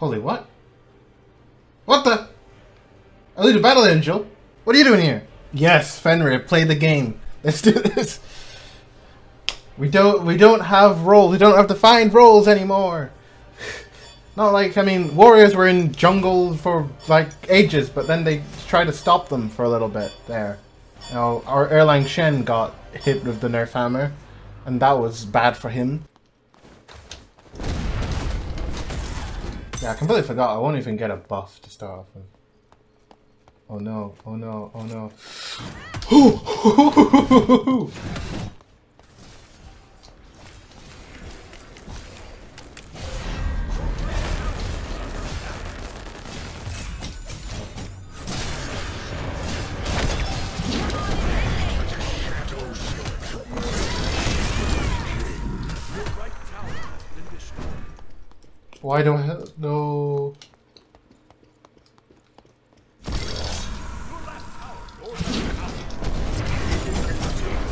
Holy what? What the? Elite Battle Angel? What are you doing here? Yes, Fenrir, play the game. Let's do this. We don't we don't have roles. We don't have to find roles anymore. Not like I mean, warriors were in jungle for like ages, but then they tried to stop them for a little bit there. You know, our Erlang Shen got hit with the nerf hammer, and that was bad for him. Yeah, I completely forgot. I won't even get a buff to start off with. Oh no, oh no, oh no. Why do I no?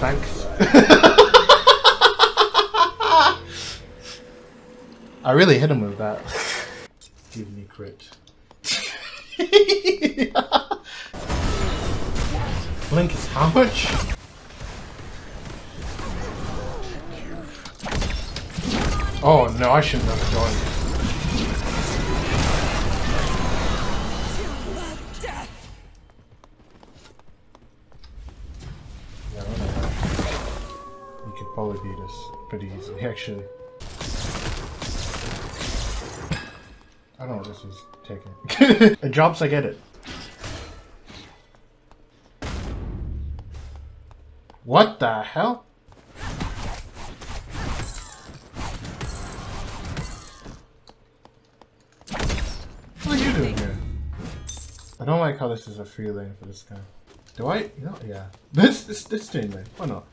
Thanks. I really hit him with that. Give me crit. Blink is how much? Oh no, I shouldn't have joined. Probably beat us pretty easily, actually. I don't know what this is taking. it drops, I get it. What the hell? What are you doing here? I don't like how this is a free lane for this guy. Do I? Know, yeah. This, this, this chain lane. Why not?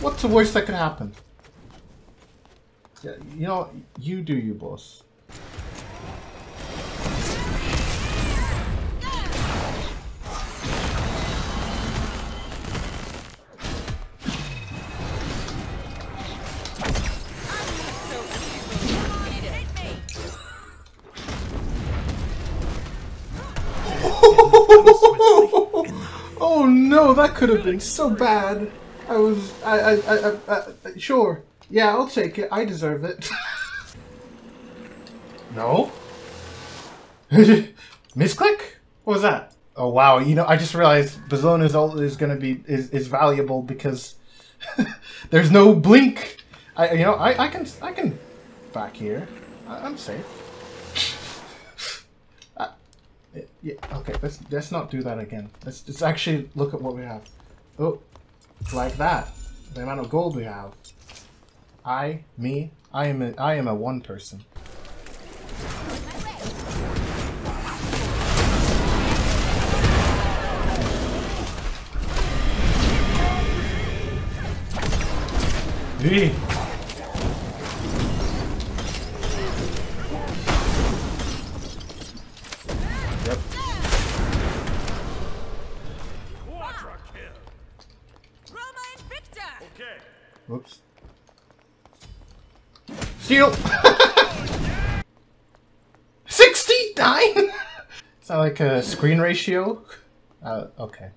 What's the worst that could happen? Yeah, you know, you do you, boss. oh no, that could have been so bad. I was, I, I, I, I, I sure. Yeah, I'll take it. I deserve it. no? Misclick? What was that? Oh wow, you know, I just realized Bellona's ult is gonna be, is, is valuable because there's no blink. I, you know, I, I can, I can back here. I, am safe. yeah, okay, let's, let's not do that again. Let's, let's actually look at what we have. Oh, like that. The amount of gold we have. I, me, I am a, I am a one person. V. Whoops. Steal! 69? Is that like a screen ratio? Uh, okay.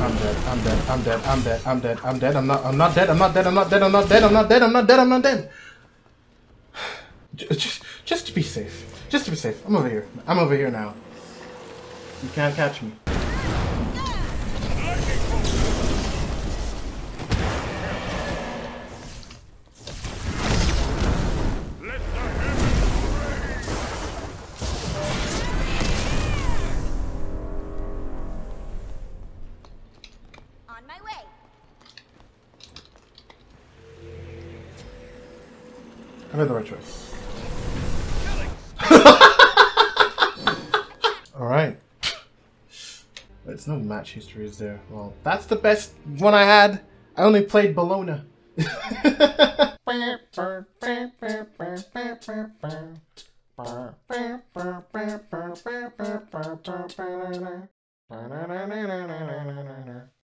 I'm dead. I'm dead. I'm dead. I'm dead. I'm not. I'm dead, I'm not. I'm not dead. I'm not dead. I'm not dead. I'm not dead. I'm not dead. I'm not dead. I'm not dead. Just, just to be safe. Just to be safe. I'm over here. I'm over here now. You can't catch me. On my way. I made the right choice. Alright. There's no match history, is there? Well, that's the best one I had. I only played Bellona.